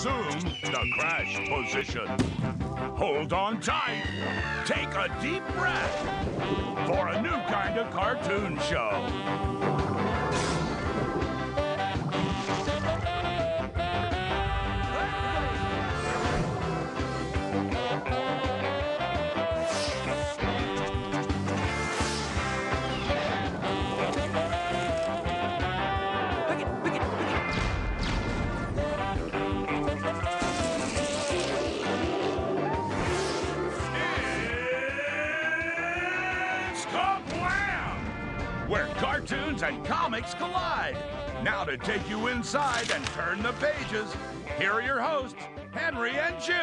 assume the crash position. Hold on tight. Take a deep breath for a new kind of cartoon show. Cartoons and comics collide. Now to take you inside and turn the pages, here are your hosts, Henry and June.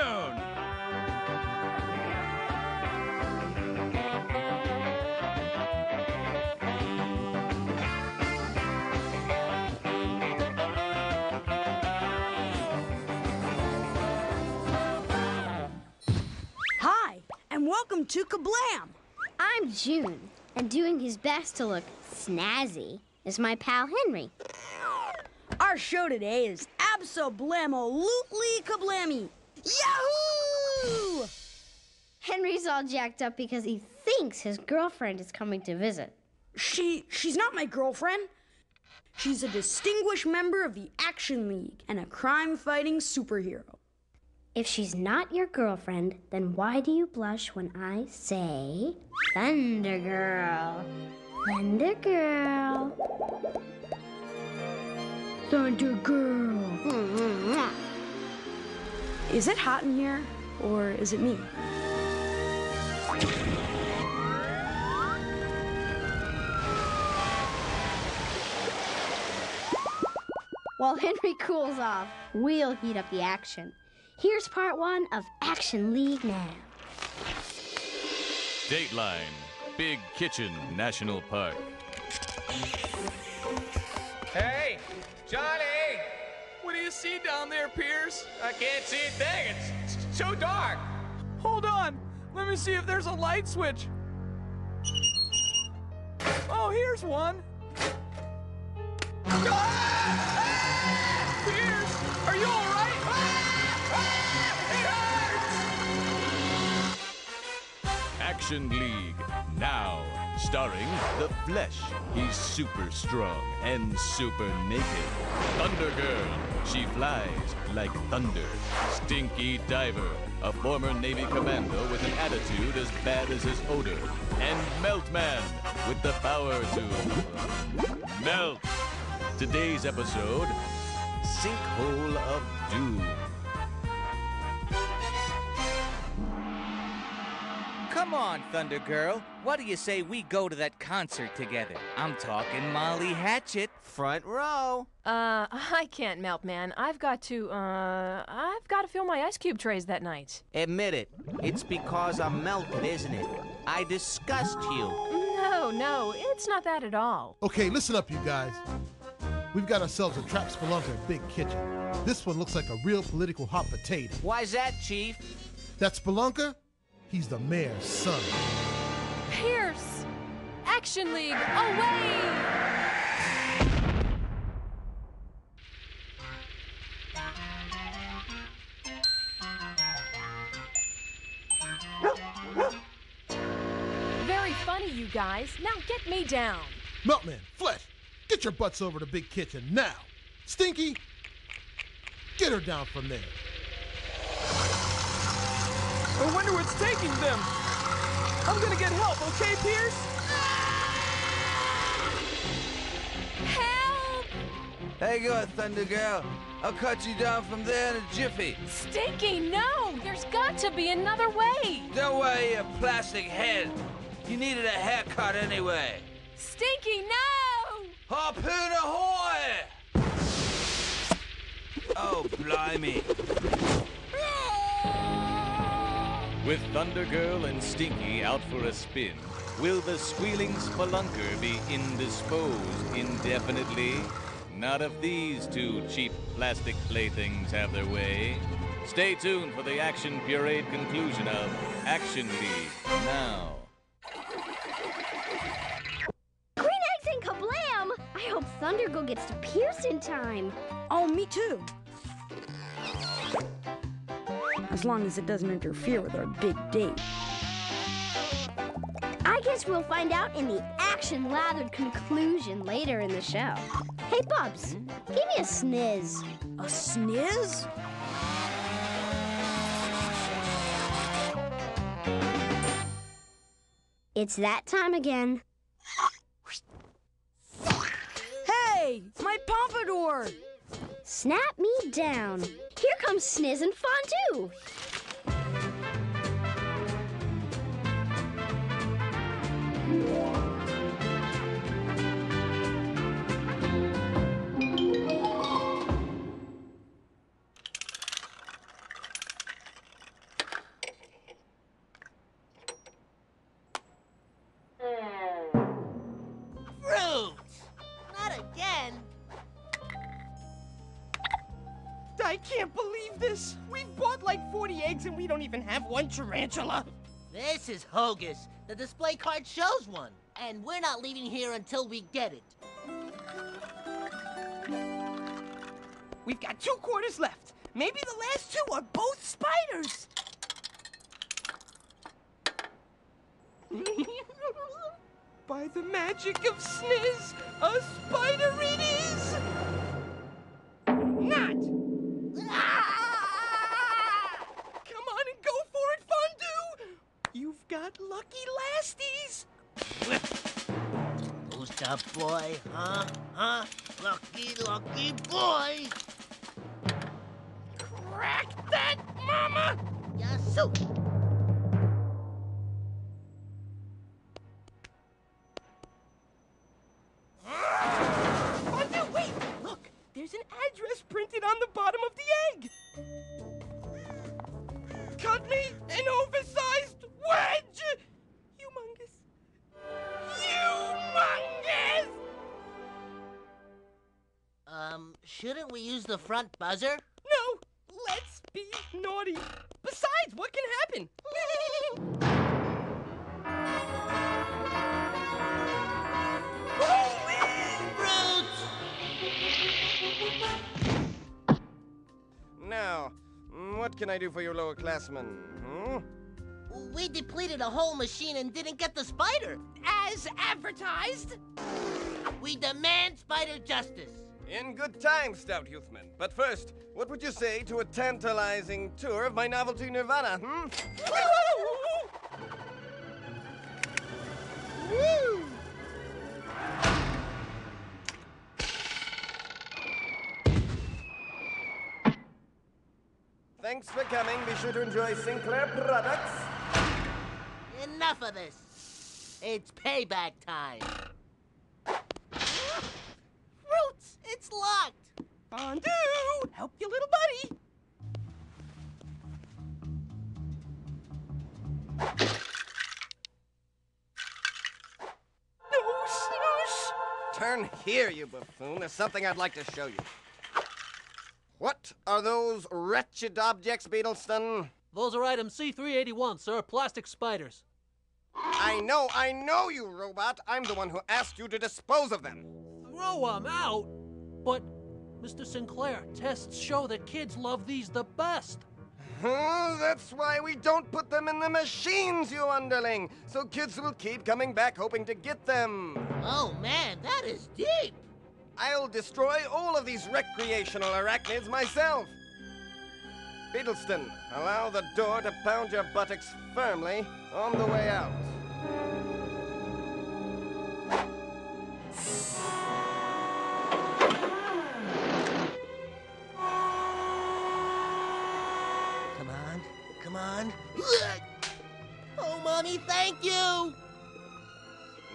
Hi, and welcome to Kablam! I'm June, and doing his best to look snazzy is my pal Henry. Our show today is Abso-Blammo-Lootly Kablammy! Yahoo! Henry's all jacked up because he thinks his girlfriend is coming to visit. She she's not my girlfriend. She's a distinguished member of the Action League and a crime-fighting superhero. If she's not your girlfriend, then why do you blush when I say Thunder Girl? Thunder Girl. Thunder Girl. Is it hot in here, or is it me? While Henry cools off, we'll heat up the action. Here's part one of Action League Now. Dateline, Big Kitchen National Park. Hey, Johnny! What do you see down there, Pierce? I can't see a thing. It's, it's so dark. Hold on. Let me see if there's a light switch. Oh, here's one. Ah! Pierce, are you all right? Action League Now, starring The Flesh. He's super strong and super naked. Thunder Girl. She flies like thunder. Stinky Diver. A former Navy commando with an attitude as bad as his odor. And Meltman with the power to melt. Today's episode Sinkhole of Doom. Come on, Thunder Girl. What do you say we go to that concert together? I'm talking Molly Hatchet. Front row. Uh, I can't melt, man. I've got to, uh, I've got to fill my ice cube trays that night. Admit it. It's because I'm melted, isn't it? I disgust you. No, no, it's not that at all. Okay, listen up, you guys. We've got ourselves a trap spelunker big kitchen. This one looks like a real political hot potato. Why's that, Chief? That spelunker? He's the mayor's son. Pierce! Action League, away! Very funny, you guys. Now get me down. Meltman, Flesh, get your butts over to big kitchen now. Stinky, get her down from there. I wonder what's taking them. I'm gonna get help, okay, Pierce? Help! Hey, go, Thunder Girl. I'll cut you down from there in a jiffy. Stinky, no! There's got to be another way! Don't worry, you plastic head. You needed a haircut anyway. Stinky, no! Harpoon ahoy! Oh, blimey. With Thunder Girl and Stinky out for a spin, will the squealing spelunker be indisposed indefinitely? Not if these two cheap plastic playthings have their way. Stay tuned for the action pureed conclusion of Action League now. Green eggs and kablam! I hope Thunder Girl gets to Pierce in time. Oh, me too. As long as it doesn't interfere with our big date. I guess we'll find out in the action lathered conclusion later in the show. Hey, Bubs, give me a sniz. A sniz? It's that time again. Hey, my pompadour! Snap me down. Here comes Sniz and Fondue. 40 eggs and we don't even have one tarantula. This is Hogus. The display card shows one. And we're not leaving here until we get it. We've got two quarters left. Maybe the last two are both spiders. By the magic of Sniz, a spider it is! Not! Ah! Come on and go for it, Fondue! Lucky lasties! Who's the boy, huh? Huh? Lucky, lucky boy! Crack that, Mama! Yes, front buzzer? No, let's be naughty. Besides, what can happen? Now, what can I do for you lower classmen? Hmm? We depleted a whole machine and didn't get the spider. As advertised. We demand spider justice. In good time, stout youthman. But first, what would you say to a tantalizing tour of my novelty Nirvana, hmm? Woo! Thanks for coming. Be sure to enjoy Sinclair products. Enough of this. It's payback time. It's locked. Fondue, help your little buddy. No snoosh. Turn here, you buffoon. There's something I'd like to show you. What are those wretched objects, Beetleston? Those are item C381, sir. Plastic spiders. I know, I know, you robot. I'm the one who asked you to dispose of them. Throw them out? But, Mr. Sinclair, tests show that kids love these the best. Huh, that's why we don't put them in the machines, you underling. So kids will keep coming back hoping to get them. Oh man, that is deep. I'll destroy all of these recreational arachnids myself. Beetleston, allow the door to pound your buttocks firmly on the way out. Thank you.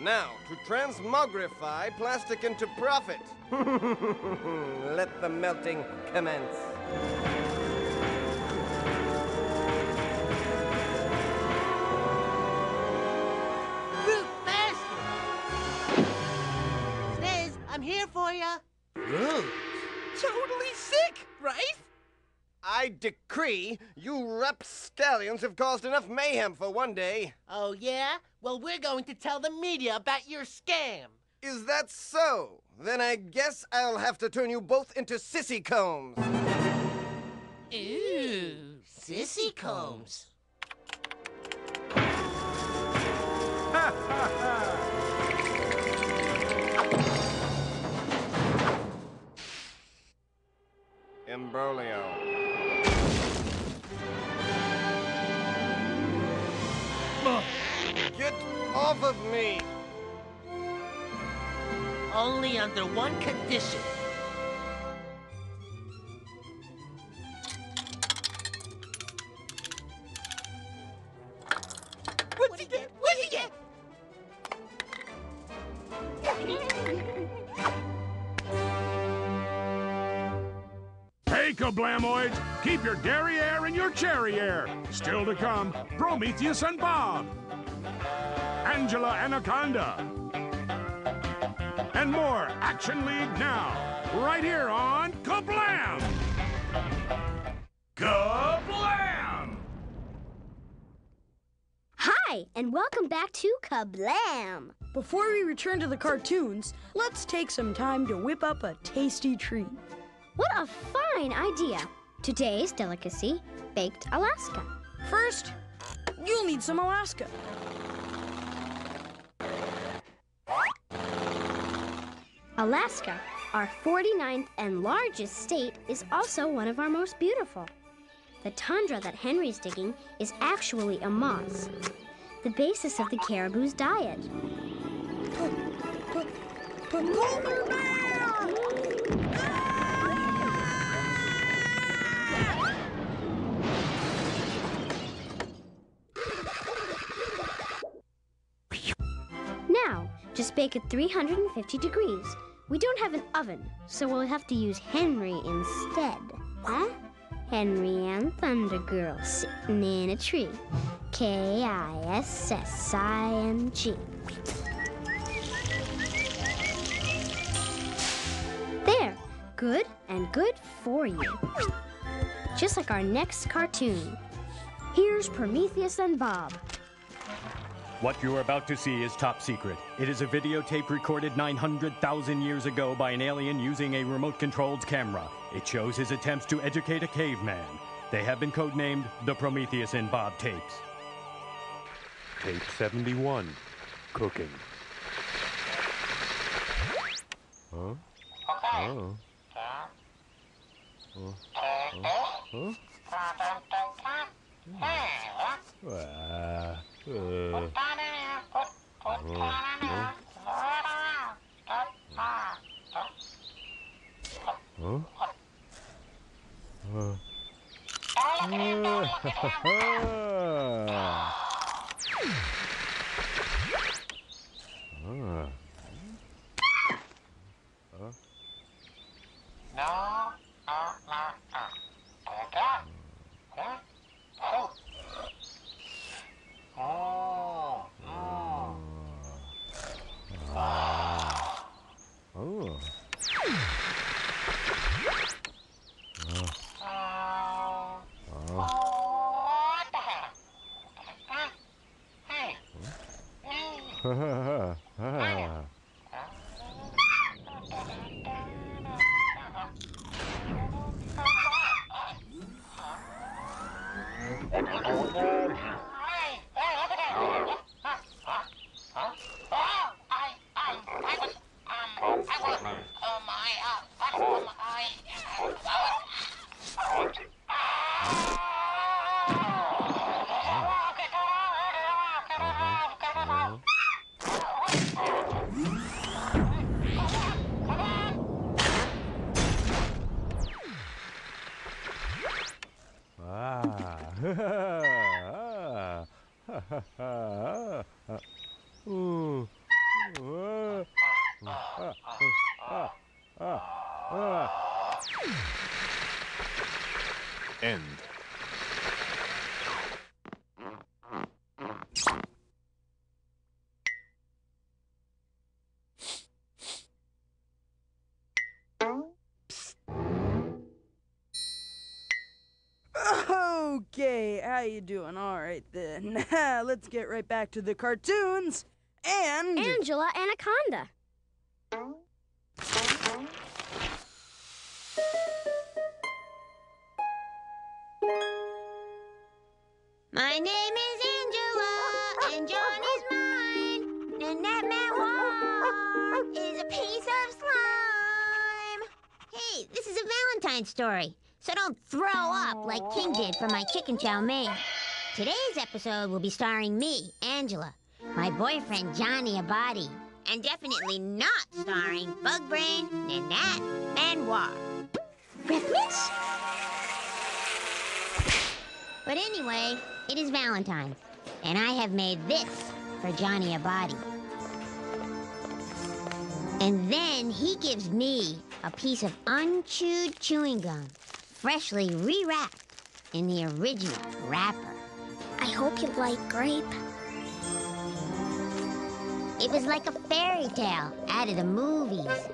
Now, to transmogrify plastic into profit. Let the melting commence. Decree you rapscallions have caused enough mayhem for one day. Oh, yeah? Well, we're going to tell the media about your scam. Is that so? Then I guess I'll have to turn you both into sissy combs. Ooh, sissy combs. Imbroglio. Off of me! Only under one condition. What'd you get? What'd you get? Hey, Kablamoids! Keep your derriere and your cherriere. Still to come, Prometheus and Bob. Angela Anaconda. And more Action League now, right here on Kablam! Kablam! Hi, and welcome back to Kablam! Before we return to the cartoons, let's take some time to whip up a tasty treat. What a fine idea! Today's delicacy baked Alaska. First, you'll need some Alaska. Alaska, our 49th and largest state, is also one of our most beautiful. The tundra that Henry's digging is actually a moss, the basis of the caribou's diet. Now, just bake at 350 degrees. We don't have an oven, so we'll have to use Henry instead. Huh? Henry and Thunder Girl sitting in a tree. K I S S I N G. There, good and good for you. Just like our next cartoon. Here's Prometheus and Bob. What you are about to see is top secret. It is a videotape recorded 900,000 years ago by an alien using a remote controlled camera. It shows his attempts to educate a caveman. They have been codenamed the Prometheus and Bob tapes. Tape 71. Cooking. Huh? Oh. Oh. Oh. Huh? Ah. Uh. Huh? Uh. Ah. Ah. Ah. Ah. Ah. End. Okay, how you doing? All right then. Let's get right back to the cartoons and Angela Anaconda. My name is Angela, and John is mine. And that Manoir is a piece of slime. Hey, this is a Valentine story, so don't throw up like King did for my chicken chow mein. Today's episode will be starring me, Angela, my boyfriend Johnny Abatti, and definitely not starring Bug Brain, Nanette, Manoir. Riffmans? But anyway, it is Valentine's, and I have made this for Johnny Abatti. And then he gives me a piece of unchewed chewing gum, freshly rewrapped in the original wrapper. I hope you like grape. It was like a fairy tale out of the movies.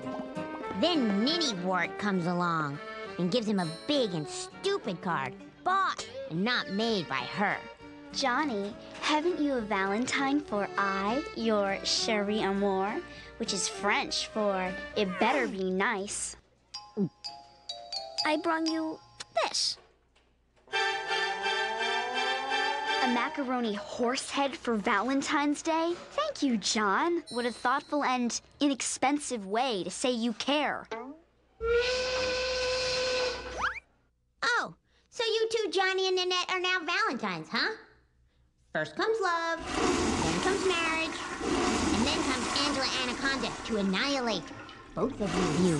Then Ninny Wart comes along and gives him a big and stupid card, bought and not made by her. Johnny, haven't you a Valentine for I, your chéri amour, which is French for it better be nice? I brung you this. A macaroni horse head for Valentine's Day? Thank you, John. What a thoughtful and inexpensive way to say you care. Oh, so you two, Johnny and Nanette, are now Valentines, huh? First comes love, then comes marriage, and then comes Angela Anaconda to annihilate both of you.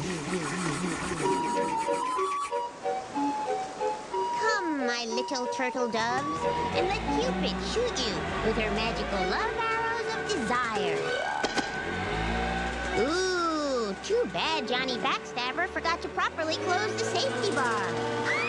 Come, my little turtle doves, and let Cupid shoot you with her magical love arrows of desire. Ooh, too bad Johnny Backstabber forgot to properly close the safety bar. Ah!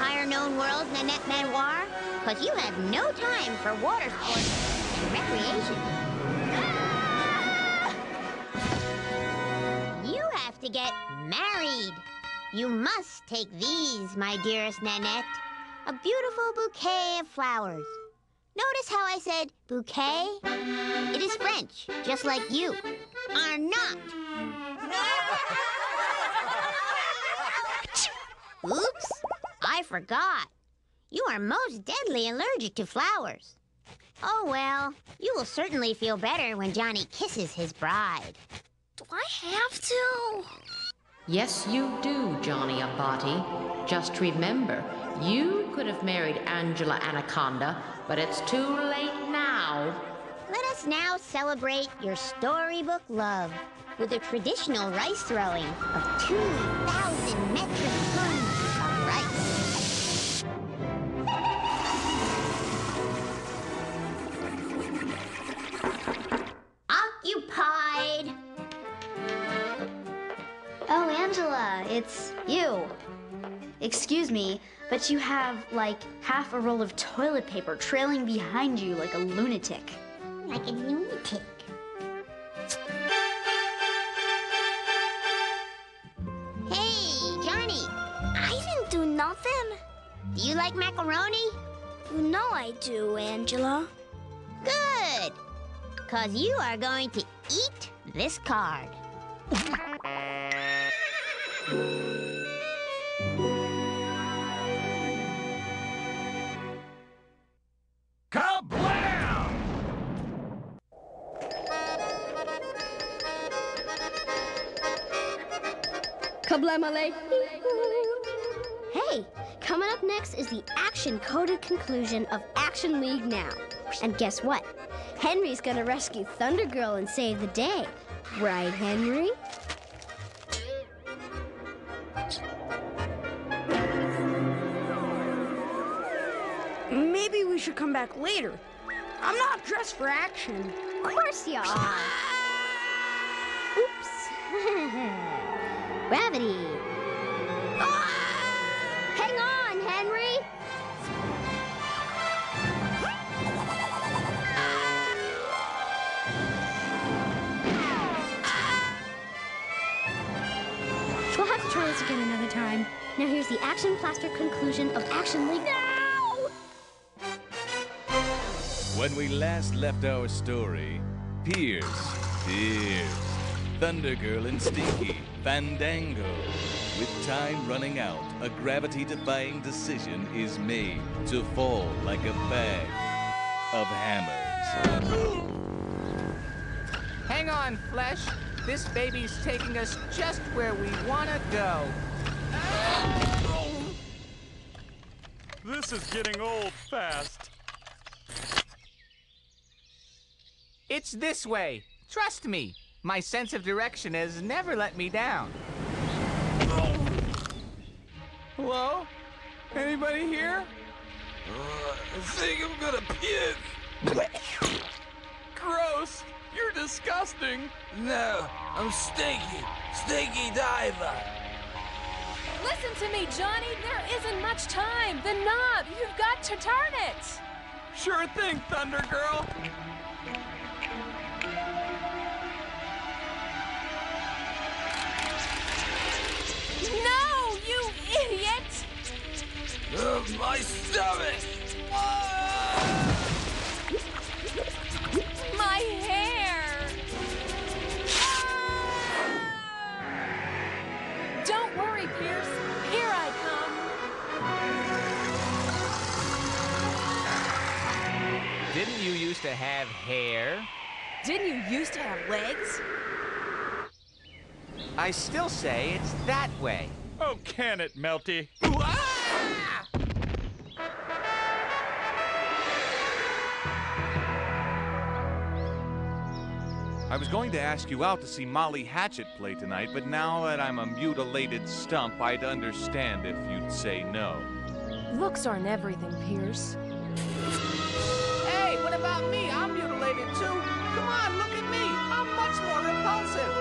Entire known world, Nanette Manoir, because you have no time for water sports and recreation. Ah! You have to get married. You must take these, my dearest Nanette. A beautiful bouquet of flowers. Notice how I said bouquet? It is French, just like you are not. Oops, I forgot. You are most deadly allergic to flowers. Oh well, you will certainly feel better when Johnny kisses his bride. Do I have to? Yes, you do, Johnny Abatti. Just remember, you could have married Angela Anaconda, but it's too late now. Let us now celebrate your storybook love with a traditional rice throwing of 2,000 metric tons of rice. Excuse me, but you have like half a roll of toilet paper trailing behind you like a lunatic. Like a lunatic. Hey, Johnny! I didn't do nothing. Do you like macaroni? You know I do, Angela. Good! Because you are going to eat this card. Kablamale. Hey, coming up next is the action-coded conclusion of Action League Now. And guess what? Henry's gonna rescue Thunder Girl and save the day. Right, Henry? Maybe we should come back later. I'm not dressed for action. Of course you are. Oops. Gravity. Ah! Hang on, Henry. We'll have have to try this again another time. Now here's the Action Plaster conclusion of Action League. No! When we last left our story, Pierce, Pierce, Thunder Girl and Stinky, Fandango. With time running out, a gravity defying decision is made to fall like a bag of hammers. Hang on, Flesh. This baby's taking us just where we want to go. This is getting old fast. It's this way. Trust me. My sense of direction has never let me down. Hello? Anybody here? Uh, I think I'm gonna puke. Gross! You're disgusting! No, I'm Stinky. Stinky Diver. Listen to me, Johnny. There isn't much time. The knob. You've got to turn it. Sure thing, Thunder Girl. Oh, my stomach! My hair! Ah! Don't worry, Pierce. Here I come. Didn't you used to have hair? Didn't you used to have legs? I still say it's that way. Oh, can it, Melty? I was going to ask you out to see Molly Hatchet play tonight, but now that I'm a mutilated stump, I'd understand if you'd say no. Looks aren't everything, Pierce. Hey, what about me? I'm mutilated too. Come on, look at me. I'm much more repulsive.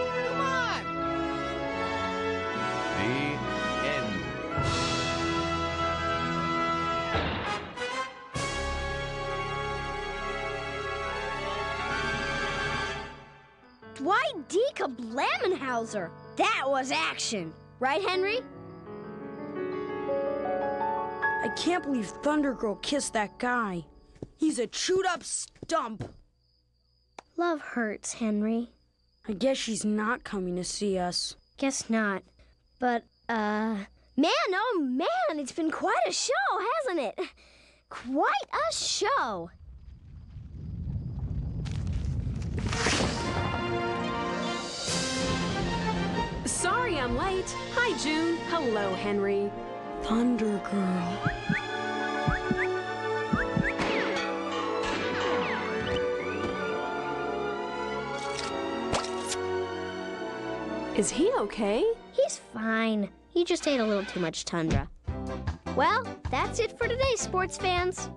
Dwight D. Kablammenhauser. That was action. Right, Henry? I can't believe Thunder Girl kissed that guy. He's a chewed up stump. Love hurts, Henry. I guess she's not coming to see us. Guess not. But, uh, man, oh man, it's been quite a show, hasn't it? Quite a show. Sorry I'm late. Hi, June. Hello, Henry. Thunder Girl. Is he okay? He's fine. He just ate a little too much tundra. Well, that's it for today, sports fans.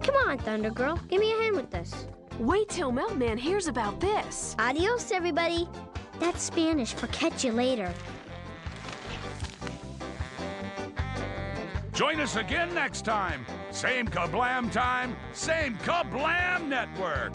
Come on, Thunder Girl. Give me a hand with this. Wait till Meltman hears about this. Adios, everybody. That's Spanish for catch you later. Join us again next time. Same Kablam time, same Kablam network.